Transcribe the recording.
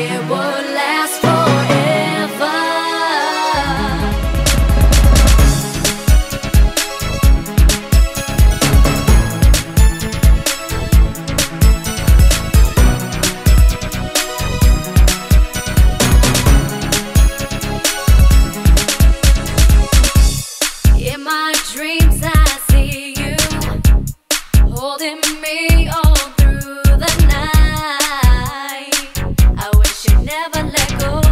it was. go.